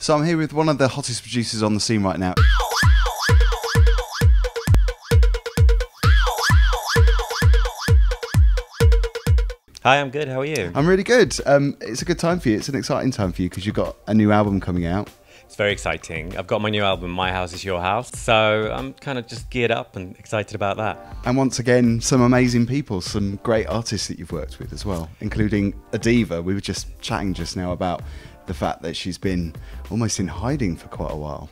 So I'm here with one of the hottest producers on the scene right now. Hi, I'm good. How are you? I'm really good. Um, it's a good time for you. It's an exciting time for you because you've got a new album coming out. It's very exciting. I've got my new album, My House Is Your House. So I'm kind of just geared up and excited about that. And once again, some amazing people, some great artists that you've worked with as well, including Adeva. We were just chatting just now about the fact that she's been almost in hiding for quite a while.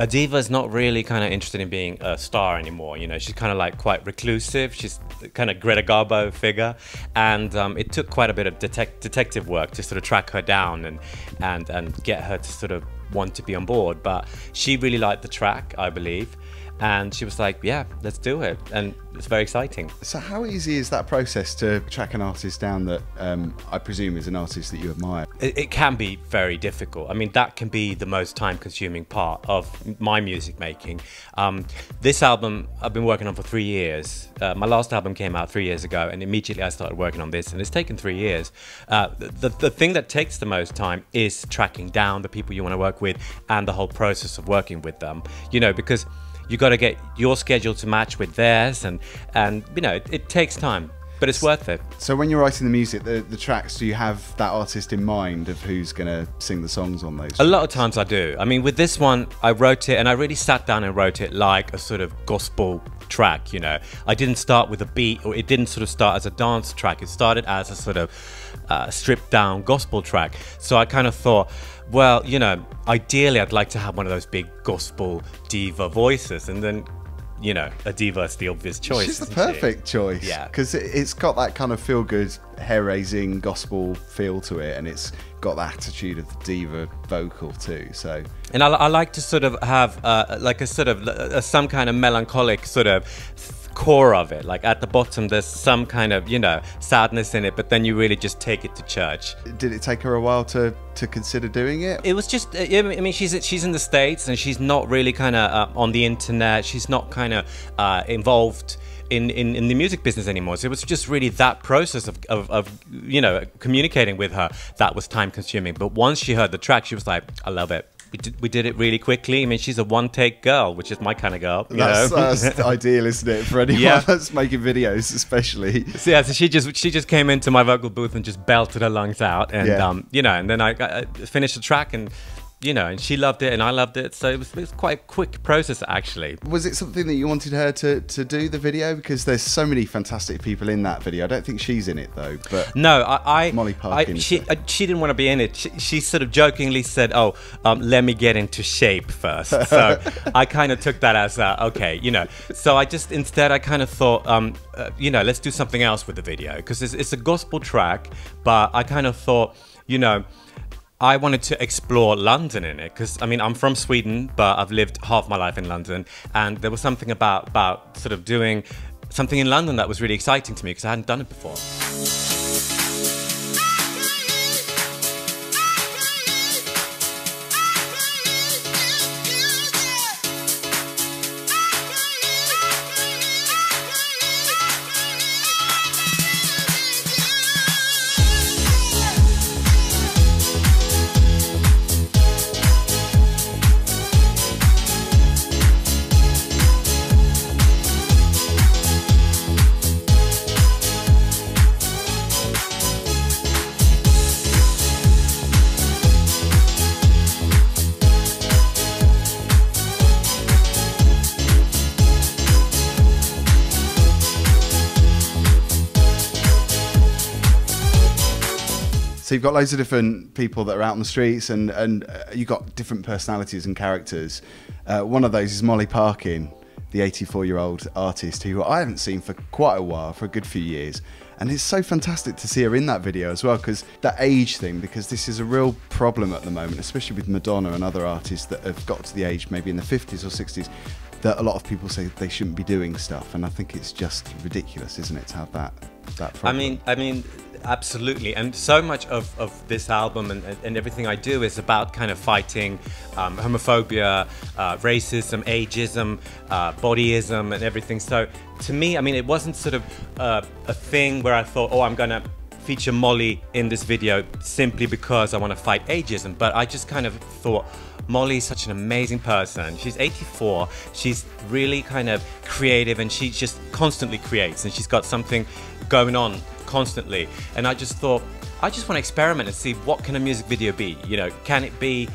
Adeva's not really kind of interested in being a star anymore. You know, she's kind of like quite reclusive. She's kind of Greta Garbo figure, and um, it took quite a bit of detec detective work to sort of track her down and and and get her to sort of want to be on board. But she really liked the track, I believe, and she was like, "Yeah, let's do it," and it's very exciting. So, how easy is that process to track an artist down that um, I presume is an artist that you admire? It, it, can be very difficult. I mean, that can be the most time-consuming part of my music making. Um, this album I've been working on for three years. Uh, my last album came out three years ago, and immediately I started working on this, and it's taken three years. Uh, the, the thing that takes the most time is tracking down the people you want to work with and the whole process of working with them. You know, because you got to get your schedule to match with theirs, and and you know it, it takes time but it's worth it. So when you're writing the music, the, the tracks, do you have that artist in mind of who's going to sing the songs on those? A lot of times I do. I mean, with this one, I wrote it and I really sat down and wrote it like a sort of gospel track, you know. I didn't start with a beat or it didn't sort of start as a dance track. It started as a sort of uh, stripped down gospel track. So I kind of thought, well, you know, ideally I'd like to have one of those big gospel diva voices and then you know, Adeva is the obvious choice. She's the perfect she? choice. Yeah. Because it's got that kind of feel good, hair raising gospel feel to it, and it's got the attitude of the diva vocal too. So. And I, I like to sort of have uh, like a sort of uh, some kind of melancholic sort of core of it. Like at the bottom, there's some kind of you know sadness in it, but then you really just take it to church. Did it take her a while to to consider doing it? It was just, uh, I mean, she's she's in the states and she's not really kind of uh, on the internet. She's not kind of uh, involved. In, in, in, the music business anymore. So it was just really that process of, of, of, you know, communicating with her that was time consuming. But once she heard the track, she was like, I love it we did, we did it really quickly. I mean, she's a one take girl, which is my kind of girl. That's, that's ideal, isn't it, for anyone yeah. that's making videos, especially. So, yeah, so she just she just came into my vocal booth and just belted her lungs out, and yeah. um, you know, and then I, I finished the track and you know, and she loved it and I loved it. So it was, it was, quite a quick process, actually. Was it something that you wanted her to, to do the video? Because there's so many fantastic people in that video. I don't think she's in it though. But no, I, I Molly Parkin. I, she, uh, she didn't want to be in it. She, she sort of jokingly said, "Oh, um, let me get into shape first. So I kind of took that as uh, okay, you know. So I just instead I kind of thought, um, uh, you know, let's do something else with the video because it's, it's a gospel track, but I kind of thought, you know I wanted to explore London in it because I mean I'm from Sweden, but I've lived half my life in London, and there was something about about sort of doing something in London that was really exciting to me because I hadn't done it before. So you've got loads of different people that are out on the streets, and and uh, you've got different personalities and characters. Uh, one of those is Molly Parkin, the 84-year-old artist who I haven't seen for quite a while, for a good few years. And it's so fantastic to see her in that video as well, because that age thing, because this is a real problem at the moment, especially with Madonna and other artists that have got to the age maybe in the 50s or 60s that a lot of people say they shouldn't be doing stuff, and I think it's just ridiculous, isn't it, to have that that problem. I mean, I mean, absolutely, and so much of, of this album and, and everything I do is about kind of fighting um, homophobia, uh, racism, ageism, uh, bodyism, and everything. So to me, I mean, it wasn't sort of uh, a thing where I thought, oh, I'm gonna feature Molly in this video simply because I want to fight ageism, but I just kind of thought Molly is such an amazing person. She's 84. She's really kind of creative and she just constantly creates and she's got something going on constantly. And I just thought, I just want to experiment and see what can a music video be? You know, can it be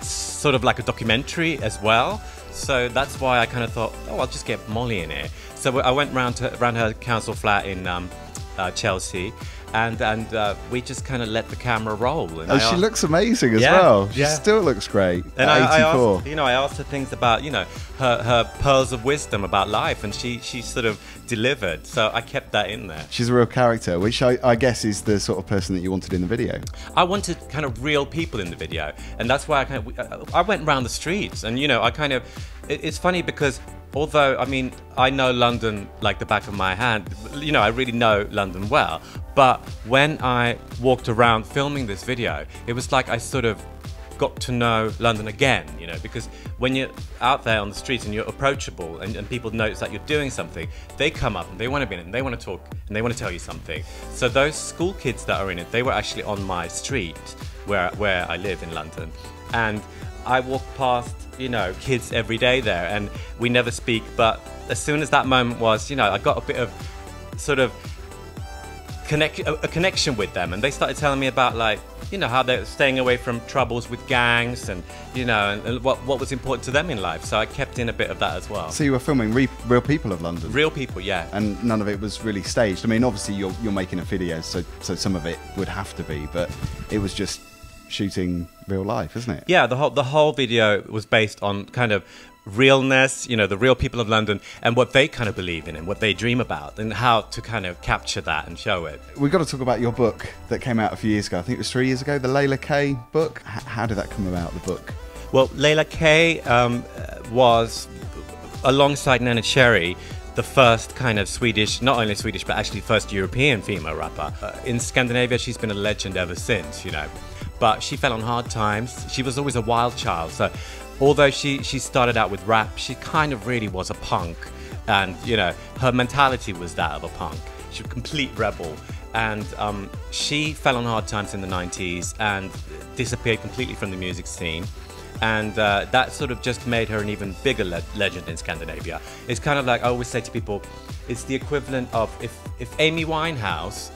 sort of like a documentary as well? So that's why I kind of thought, oh, I'll just get Molly in it. So I went round to around her council flat in um, uh, Chelsea, and and uh, we just kind of let the camera roll. And oh, I she asked- looks amazing as Yeah, well. She yeah. still looks great. and at I, I 84. asked, you know, I asked her things about, you know, her, her pearls of wisdom about life, and she she sort of delivered. So I kept that in there. She's a real character, which I, I guess is the sort of person that you wanted in the video. I wanted kind of real people in the video, and that's why I kind of I went around the streets, and you know, I kind of it's funny because although I mean I know London like the back of my hand, you know, I really know London well, but when I walked around filming this video, it was like I sort of got to know London again, you know, because when you're out there on the streets and you're approachable and, and people notice that you're doing something, they come up and they want to be in it and they want to talk and they want to tell you something. So those school kids that are in it, they were actually on my street where, where I live in London. And I walked past, you know, kids every day there and we never speak. But as soon as that moment was, you know, I got a bit of sort of connect a, a connection with them and they started telling me about like you know how they're staying away from troubles with gangs and you know and, and what, what was important to them in life so i kept in a bit of that as well So you were filming re- real people of London. real people yeah and none of it was really staged. I mean, obviously you're you're making a video, so so some of it would have to be, but it was just shooting real life, isn't it? yeah the whole the whole video was based on kind of realness you know the real people of london and what they kind of believe in and what they dream about and how to kind of capture that and show it We've got to talk about your book that came out a few years ago. I think it was three years ago, the Leila K book. H- how did that come about, the book? Well, Leila K um, was, alongside Neneh Cherry, the first kind of Swedish, not only Swedish, but actually first European female rapper. Uh, in Scandinavia, she's been a legend ever since, you know. But she fell on hard times. She was always a wild child. So, although she, she started out with rap, she kind of really was a punk. And, you know, her mentality was that of a punk. She was a complete rebel. And um, she fell on hard times in the 90s and disappeared completely from the music scene and uh, that sort of just made her an even bigger le- legend in Scandinavia. It's kind of like I always say to people, it's the equivalent of if if Amy Winehouse,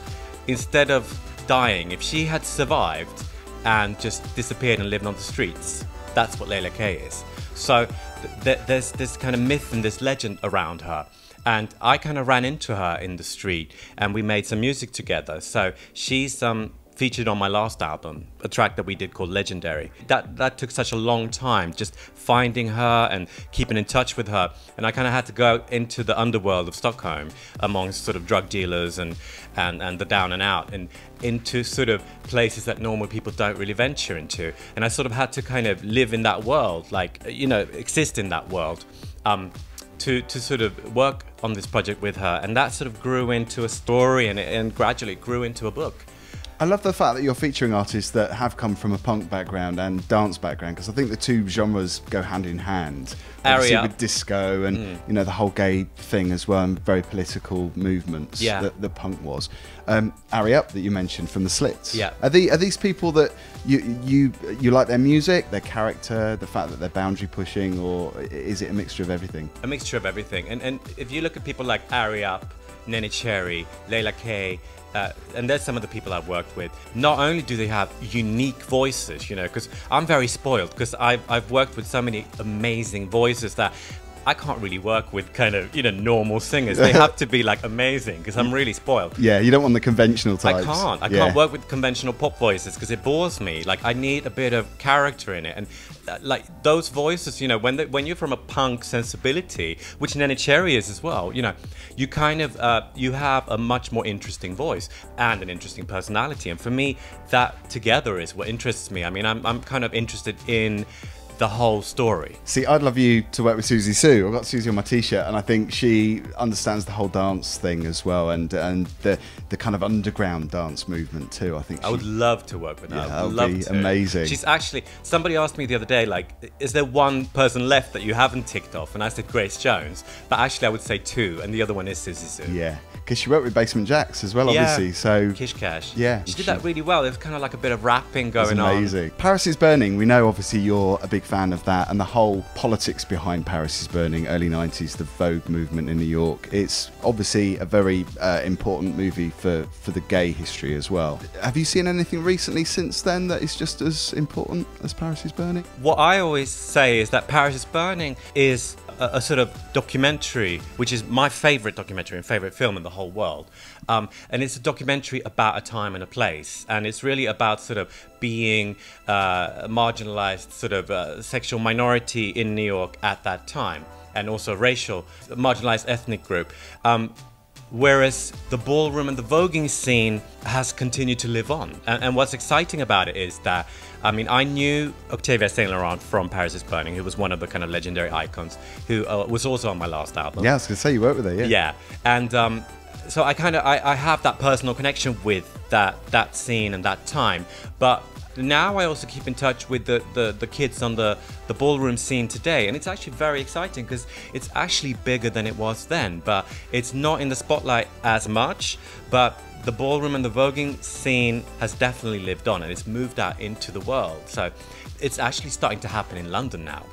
instead of dying, if she had survived and just disappeared and lived on the streets, that's what Leila K is. So th- th- there's this kind of myth and this legend around her. And I kind of ran into her in the street, and we made some music together. So she's um, featured on my last album, a track that we did called Legendary. That that took such a long time, just finding her and keeping in touch with her. And I kind of had to go into the underworld of Stockholm amongst sort of drug dealers and, and, and the down and out and into sort of places that normal people don't really venture into. And I sort of had to kind of live in that world, like, you know, exist in that world. Um, to, to sort of work on this project with her, and that sort of grew into a story, and, and gradually grew into a book. I love the fact that you're featuring artists that have come from a punk background and dance background because I think the two genres go hand in hand. Obviously Area. with disco and you know the whole gay thing as well, and very political movements Yeah. that the punk was. Um, Ari Up that you mentioned from the Slits. Yeah. Are, the, are these people that you you you like their music, their character, the fact that they're boundary pushing, or is it a mixture of everything? a mixture of everything. And and if you look at people like Ari Up, Neneh Cherry, Leila K, uh, and there's some of the people I've worked with. Not only do they have unique voices, you know, because I'm very spoiled because I've I've worked with so many amazing voices that. I can't really work with kind of you know normal singers. They have to be like amazing because I'm really spoiled. Yeah, you don't want the conventional types. I can't. I Yeah. can't work with conventional pop voices because it bores me. Like I need a bit of character in it, and uh, like those voices, you know, when they, when you're from a punk sensibility, which Neneh Cherry is as well, you know, you kind of uh, you have a much more interesting voice and an interesting personality, and for me, that together is what interests me. I mean, I'm I'm kind of interested in the whole story. See, I'd love you to work with Siouxsie Sioux. I've got Siouxsie on my t-shirt, and I think she understands the whole dance thing as well, and and the the kind of underground dance movement too. I think I she- would love to work with her. Yeah, that would love be to. amazing. She's actually somebody asked me the other day, like, is there one person left that you haven't ticked off? And I said Grace Jones, but actually I would say two, and the other one is Siouxsie Sioux. yeah, because she worked with Basement Jaxx as well, Yeah. obviously. So Kish Kash. Yeah, she did she- that really well. There's kind of like a bit of rapping going on. amazing. Paris is Burning. We know obviously you're a big fan of that and the whole politics behind Paris is Burning, early 90s, the Vogue movement in New York. It's obviously a very uh, important movie for, for the gay history as well. Have you seen anything recently since then that is just as important as Paris is Burning? What I always say is that Paris is Burning is a, a sort of documentary, which is my favorite documentary and favorite film in the whole world. Um, and it's a documentary about a time and a place. And it's really about sort of being uh, a marginalized sort of uh, sexual minority in New York at that time, and also racial, marginalized ethnic group. Um, Whereas the ballroom and the voguing scene has continued to live on. And, and what's exciting about it is that, I mean, I knew Octavia Saint Laurent from Paris is Burning, who was one of the kind of legendary icons, who uh, was also on my last album. Yeah, I was going to say you worked with her, yeah. Yeah. And um, so I kind of, I, I have that personal connection with that, that scene and that time. But now I also keep in touch with the, the, the kids on the, the ballroom scene today. And it's actually very exciting because it's actually bigger than it was then. But it's not in the spotlight as much. But the ballroom and the voguing scene has definitely lived on and it's moved out into the world. So it's actually starting to happen in London now.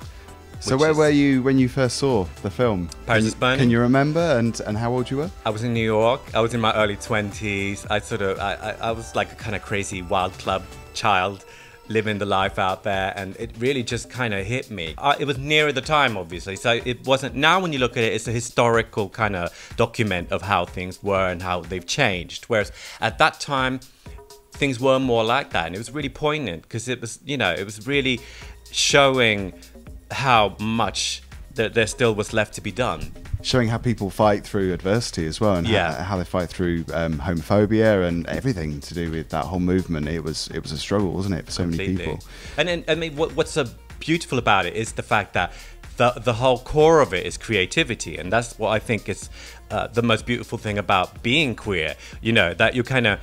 So where is- were you when you first saw the film? Paris can, is Burning. Can you remember and, and how old you were? I was in New York. I was in my early twenties. I sort of, I, I, I was like a kind of crazy wild club child, living the life out there, and it really just kind of hit me. It was nearer the time, obviously, so it wasn't. Now, when you look at it, it's a historical kind of document of how things were and how they've changed. Whereas at that time, things were more like that, and it was really poignant because it was, you know, it was really showing how much that there still was left to be done. Showing how people fight through adversity as well, and Yeah. how, how they fight through um, homophobia and everything to do with that whole movement. It was it was a struggle, wasn't it, for so many people? And then, I mean, what, what's so beautiful about it is the fact that the the whole core of it is creativity, and that's what I think is uh, the most beautiful thing about being queer. You know, that you kind of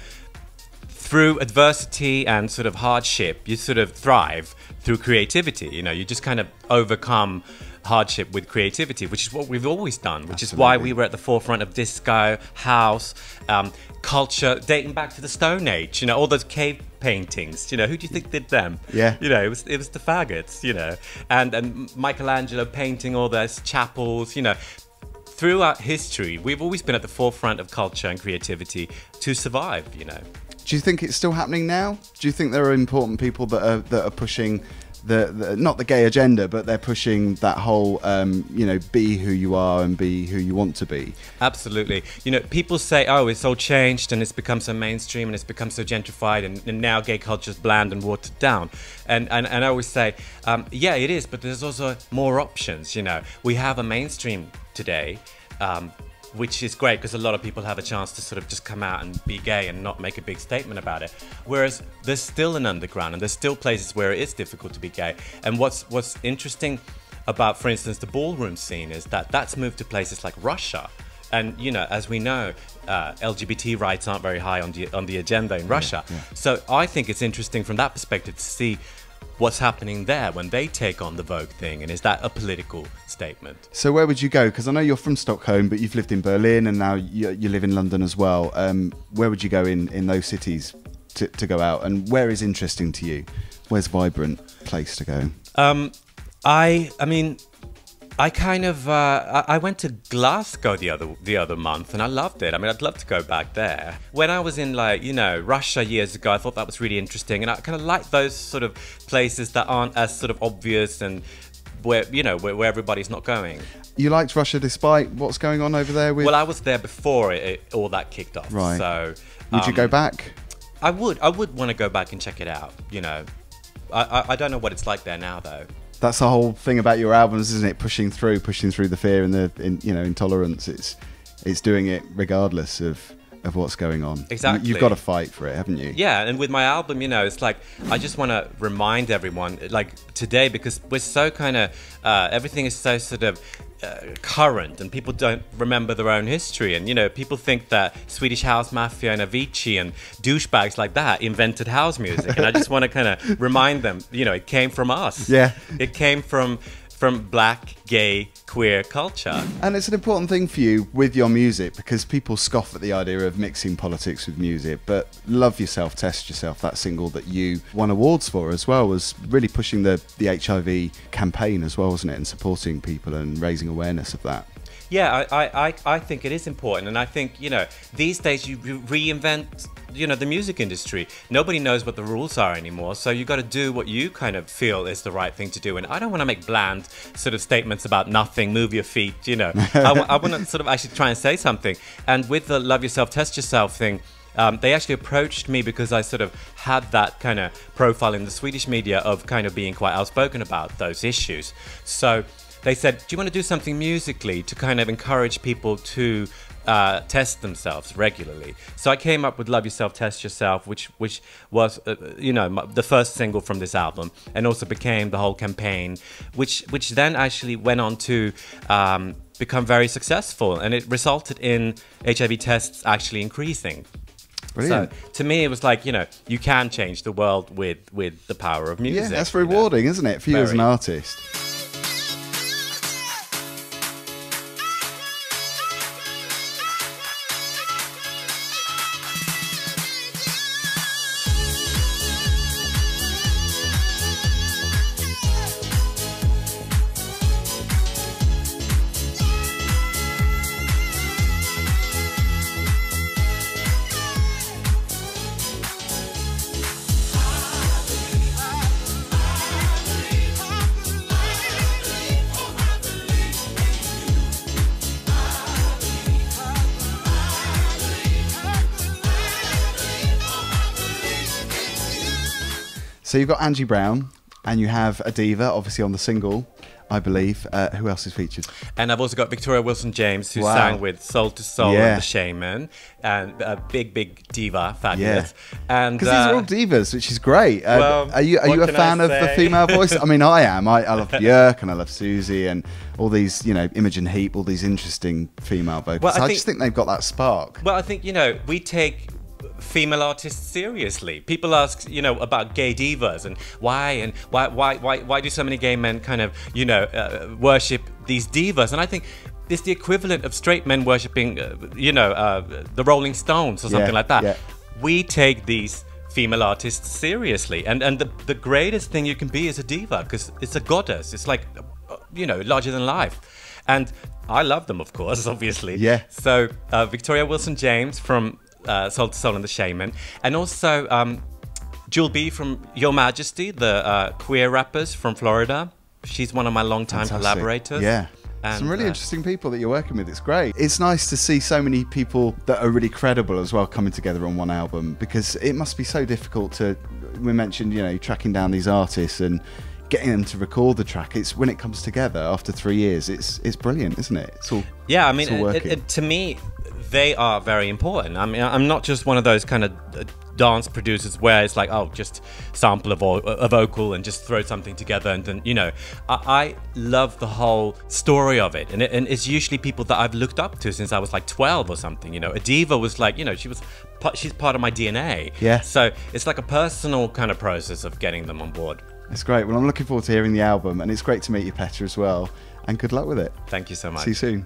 through adversity and sort of hardship, you sort of thrive through creativity. You know, you just kind of overcome hardship with creativity, which is what we've always done, which is why we were at the forefront of disco, house, um, culture, dating back to the Stone Age. You know, all those cave paintings. You know, who do you think did them? Yeah. You know, it was it was the faggots. You know, and and Michelangelo painting all those chapels. You know. Throughout history, we've always been at the forefront of culture and creativity to survive, you know. Do you think it's still happening now? Do you think there are important people that are that are pushing the, the not the gay agenda, but they're pushing that whole um, you know be who you are and be who you want to be? Absolutely. You know, people say, oh, it's all changed and it's become so mainstream and it's become so gentrified and, and now gay culture is bland and watered down. And, and, and I always say, um, yeah, it is, but there's also more options. You know, we have a mainstream today. Um, which is great because a lot of people have a chance to sort of just come out and be gay and not make a big statement about it. Whereas there's still an underground and there's still places where it is difficult to be gay. And what's what's interesting about, for instance, the ballroom scene is that that's moved to places like Russia. And you know, as we know, uh, LGBT rights aren't very high on the on the agenda in Russia. So I think it's interesting from that perspective to see what's happening there when they take on the Vogue thing, and is that a political statement? So where would you go? Because I know you're from Stockholm, but you've lived in Berlin and now you, you live in London as well. Um, where would you go in in those cities to, to go out? And where is interesting to you? Where's vibrant place to go? Um, I, I mean, I kind of, uh, I went to Glasgow the other the other month, and I loved it. I mean, I'd love to go back there. When I was in like, you know, Russia years ago, I thought that was really interesting, and I kind of like those sort of places that aren't as sort of obvious and where you know where, where everybody's not going. You liked Russia despite what's going on over there with. Well, I was there before it, it, all that kicked off. Right. So, would you um, go back? I would. I would want to go back and check it out. You know, I, I, I don't know what it's like there now though. That's the whole thing about your albums, isn't it? Pushing through, pushing through the fear and the in, you know intolerance. It's it's doing it regardless of of what's going on. Exactly. You've got to fight for it, haven't you? Yeah, and with my album, you know, it's like I just want to remind everyone, like today, because we're so kind of uh, everything is so sort of uh, current, and people don't remember their own history, and you know, people think that Swedish House Mafia and Avicii and douchebags like that invented house music, and I just want to kind of remind them, you know, it came from us. Yeah. it came from from black, gay, queer culture. And it's an important thing for you with your music because people scoff at the idea of mixing politics with music. But Love Yourself, Test Yourself, that single that you won awards for as well, was really pushing the, the HIV campaign as well, wasn't it? And supporting people and raising awareness of that. Yeah, I, I, I, I think it is important, and I think you know these days you reinvent you know the music industry. Nobody knows what the rules are anymore, so you got to do what you kind of feel is the right thing to do. And I don't want to make bland sort of statements about nothing, move your feet. You know, I, I want to sort of actually try and say something. And with the love yourself, test yourself thing. Um, they actually approached me because I sort of had that kind of profile in the Swedish media of kind of being quite outspoken about those issues. So they said, Do you want to do something musically to kind of encourage people to uh, test themselves regularly? So I came up with Love Yourself, Test Yourself, which which was uh, you know my, the first single from this album, and also became the whole campaign, which which then actually went on to. Um, become very successful and it resulted in HIV tests actually increasing Brilliant. so to me, it was like you know you can change the world with with the power of music. yeah, that's you know. rewarding, isn't it, for you as an artist? So you've got Angie Brown, and you have Adeva, obviously on the single, I believe. Uh, who else is featured? And I've also got Victoria Wilson James, who Wow. sang with Soul II Soul Yeah. and The Shamen, and a big, big diva, fabulous. And Because these are uh, all divas, which is great. Uh, well, are you are you a fan of the female voice? I mean, I am. I, I love Björk and I love Siouxsie and all these, you know, Imogen Heap, all these interesting female vocalists. Well, I I, think- just think they've got that spark. Well, I think you know we take female artists seriously. People ask, you know, about gay divas and why and why why why why do so many gay men kind of you know uh, worship these divas? And I think. It's the equivalent of straight men worshipping, uh, you know, uh, the Rolling Stones or something Yeah, like that. yeah. We take these female artists seriously, and and the, the greatest thing you can be is a diva because it's a goddess. It's like, uh, you know, larger than life. And I love them, of course, obviously. Yeah. So uh, Victoria Wilson James from uh, Soul II Soul and the Shamen, and also um, Jwl B from Yo Majesty, the uh, queer rappers from Florida. She's one of my longtime Fantastic. collaborators. Yeah. And, Some really uh, interesting people that you're working with. It's great. It's nice to see so many people that are really credible as well coming together on one album because it must be so difficult to. We mentioned, you know, tracking down these artists and getting them to record the track. It's when it comes together after three years. It's it's brilliant, isn't it? It's all Yeah, I mean, it's all it, working. it, to me, they are very important. I mean, I'm not just one of those kind of uh, dance producers where it's like, oh, just sample a, vo- a vocal and just throw something together, and then you know, I, I love the whole story of it, and, it, and it's usually people that I've looked up to since I was like 12 or something. You know, Adeva was like, you know, she was, she's part of my DNA. Yeah. So it's like a personal kind of process of getting them on board. It's great. Well, I'm looking forward to hearing the album, and it's great to meet you, Petter, as well. And good luck with it. Thank you so much. See you soon.